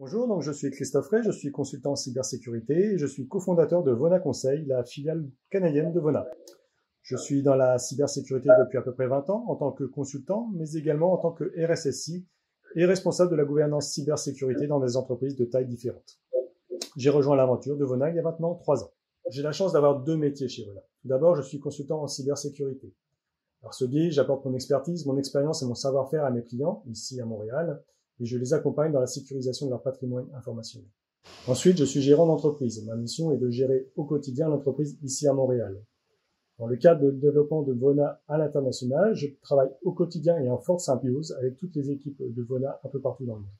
Bonjour, donc je suis Christophe Ray, je suis consultant en cybersécurité et je suis cofondateur de Vona Conseil, la filiale canadienne de Vona. Je suis dans la cybersécurité depuis à peu près 20 ans en tant que consultant, mais également en tant que RSSI et responsable de la gouvernance cybersécurité dans des entreprises de tailles différentes. J'ai rejoint l'aventure de Vona il y a maintenant 3 ans. J'ai la chance d'avoir deux métiers chez Vona. Tout d'abord, je suis consultant en cybersécurité. Par ce biais, j'apporte mon expertise, mon expérience et mon savoir-faire à mes clients, ici à Montréal, et je les accompagne dans la sécurisation de leur patrimoine informationnel. Ensuite, je suis gérant d'entreprise. Ma mission est de gérer au quotidien l'entreprise ici à Montréal. Dans le cadre de développement de Vona à l'international, je travaille au quotidien et en forte symbiose avec toutes les équipes de Vona un peu partout dans le monde.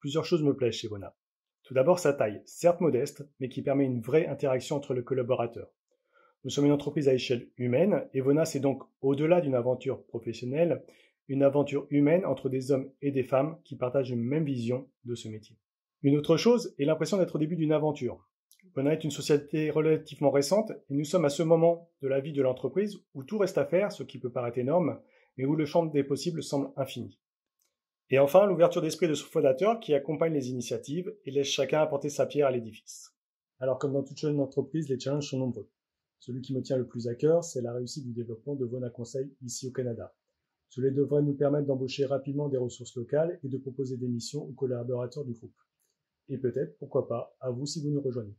Plusieurs choses me plaisent chez Vona. Tout d'abord sa taille, certes modeste, mais qui permet une vraie interaction entre le collaborateur. Nous sommes une entreprise à échelle humaine et Vona c'est donc au-delà d'une aventure professionnelle, une aventure humaine entre des hommes et des femmes qui partagent une même vision de ce métier. Une autre chose est l'impression d'être au début d'une aventure. Vona est une société relativement récente et nous sommes à ce moment de la vie de l'entreprise où tout reste à faire, ce qui peut paraître énorme, mais où le champ des possibles semble infini. Et enfin, l'ouverture d'esprit de ce fondateur qui accompagne les initiatives et laisse chacun apporter sa pierre à l'édifice. Alors comme dans toute jeune entreprise, les challenges sont nombreux. Celui qui me tient le plus à cœur, c'est la réussite du développement de Vona Conseil ici au Canada. Cela devrait nous permettre d'embaucher rapidement des ressources locales et de proposer des missions aux collaborateurs du groupe. Et peut-être, pourquoi pas, à vous si vous nous rejoignez.